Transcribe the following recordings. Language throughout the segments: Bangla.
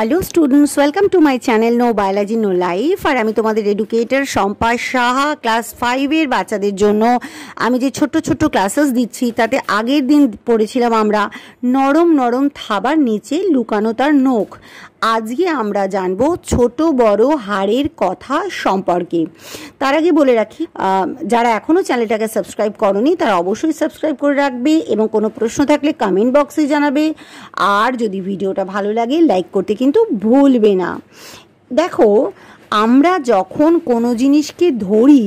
Hello students welcome to my channel no biology no life আর আমি তোমাদের এডুকেটর শম্পা সাহা ক্লাস ফাইভের বাচ্চাদের জন্য আমি যে ছোট্ট ছোট্ট ক্লাসেস দিচ্ছি, তাতে আগের দিন পড়েছিলাম আমরা নরম নরম থাবার নিচে লুকানো তার নখ। আজকে আমরা জানব ছোট বড় হাড়ের কথা সম্পর্কে। তার আগে বলে রাখি যারা এখনও চ্যানেলটাকে সাবস্ক্রাইব করনি, তারা অবশ্যই সাবস্ক্রাইব করে রাখবে এবং কোনো প্রশ্ন থাকলে কমেন্ট বক্সে জানাবে। আর যদি ভিডিওটা ভালো লাগে লাইক করতে কিন্তু ভুলবে না। দেখো, আমরা যখন কোনো জিনিসকে ধরি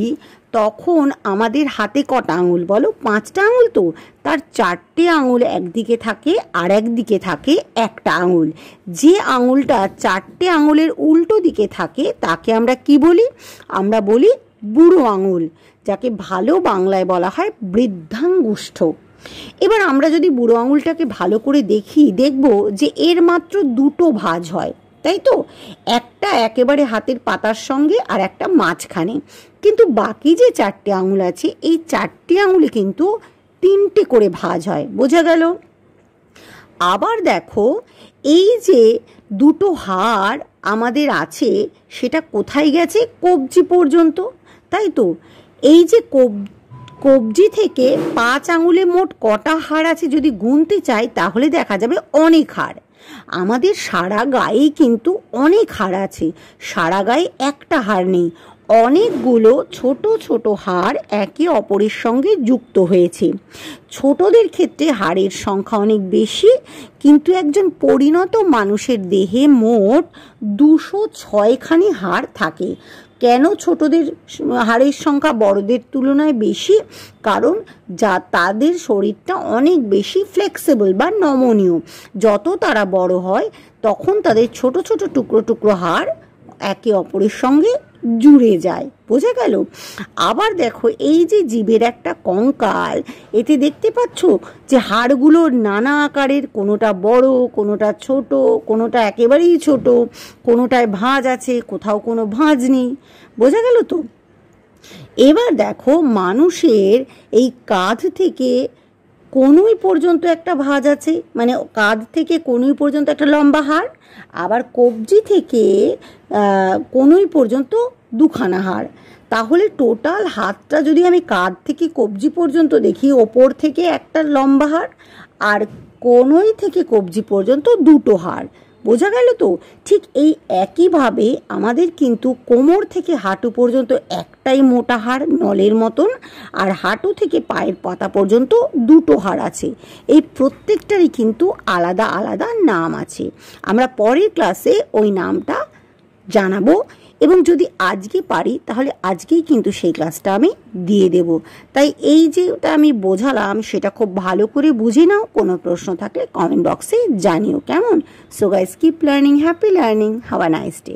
তখন আমাদের হাতে কটা আঙুল বলো? পাঁচটা আঙুল তো। তার চারটে আঙুল একদিকে থাকে আর একদিকে থাকে একটা আঙুল। যে আঙুলটা চারটে আঙুলের উল্টো দিকে থাকে, তাকে আমরা কি বলি? আমরা বলি বুড়ো আঙুল, যাকে ভালো বাংলায় বলা হয় বৃদ্ধাঙ্গুষ্ঠ। এবার আমরা যদি বুড়ো আঙুলটাকে ভালো করে দেখি, দেখব যে এর মাত্র দুটো ভাঁজ হয়, তাই তো? একটা একেবারে হাতের পাতার সঙ্গে আর একটা মাঝখানে। কিন্তু বাকি যে চারটে আঙুল আছে, এই চারটে আঙুলে কিন্তু তিনটে করে ভাঁজ হয়। বোঝা গেল? আবার দেখো, এই যে দুটো হাড় আমাদের আছে, সেটা কোথায় গেছে? কবজি পর্যন্ত। তাই তো? এই যে কব, কবজি থেকে পাঁচ আঙুলে মোট কটা হাড় আছে যদি গুনতে চাই, তাহলে দেখা যাবে অনেক হাড়। আমাদের সারা গায়েই কিন্তু অনেক হাড় আছে। সারা গায়ে একটা হাড় নেই। অনেকগুলো ছোট ছোট হাড় একে অপরের সঙ্গে যুক্ত হয়েছে। ছোটদের ক্ষেত্রে হাড়ের সংখ্যা অনেক বেশি, কিন্তু একজন পরিণত মানুষের দেহে মোট দুশো ছয়খানি হাড় থাকে। কেন ছোটদের হাড়ের সংখ্যা বড়দের তুলনায় বেশি? কারণ যা তাদের শরীরটা অনেক বেশি ফ্লেক্সিবল বা নমনীয়। যত তারা বড় হয়, তখন তাদের ছোট ছোট টুকরো টুকরো হাড় একে অপরের সঙ্গে জুড়ে যায়। বোঝা গেল? আবার দেখো, এই যে জীবের একটা কঙ্কাল, এতে দেখতে পাচ্ছ যে হাড়গুলো নানা আকারের, কোনোটা বড়, কোনোটা ছোট, কোনোটা একেবারেই ছোট, কোনোটায় ভাঁজ আছে, কোথাও কোনো ভাঁজ নেই। বোঝা গেল তো? এবার দেখো, মানুষের এই কাঁধ থেকে কনুই পর্যন্ত একটা ভাঁজ আছে মানে কাঁধ থেকে কনুই পর্যন্ত একটা লম্বা হাড়, আবার কবজি থেকে কনুই পর্যন্ত দুখানা হাড়। তাহলে টোটাল হাতটা যদি আমি কাঁধ থেকে কবজি পর্যন্ত দেখি, ওপর থেকে একটা লম্বা হাড়, আর কনুই থেকে কবজি পর্যন্ত দুটো হাড়। বোঝা গেল তো? ঠিক এই একইভাবে আমাদের কিন্তু কোমর থেকে হাঁটু পর্যন্ত একটাই মোটা হাড়, নলের মতন, আর হাঁটু থেকে পায়ের পাতা পর্যন্ত দুটো হাড় আছে। এই প্রত্যেকটারই কিন্তু আলাদা আলাদা নাম আছে। আমরা পরের ক্লাসে ওই নামটা জানাব। এবং যদি আজকে পারি, তাহলে আজকেই কিন্তু সেই ক্লাসটা আমি দিয়ে দেব। তাই এই যেটা আমি বোঝালাম, সেটা খুব ভালো করে বুঝে নাও, কোনো প্রশ্ন থাকলে কমেন্ট বক্সে জানিও কেমন। So guys keep learning happy learning have a nice day